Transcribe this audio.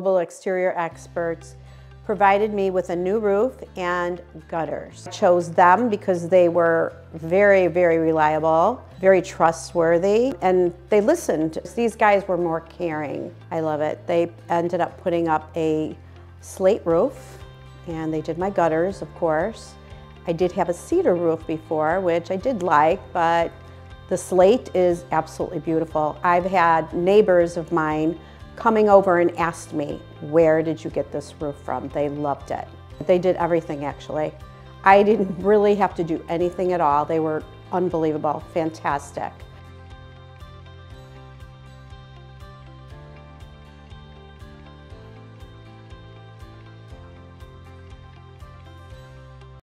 global exterior experts provided me with a new roof and gutters. I chose them because they were very, very reliable, very trustworthy, and they listened. These guys were more caring. I love it. They ended up putting up a slate roof, and they did my gutters, of course. I did have a cedar roof before, which I did like, but the slate is absolutely beautiful. I've had neighbors of mine coming over and asked me, where did you get this roof from? They loved it. They did everything actually. I didn't really have to do anything at all. They were unbelievable, fantastic.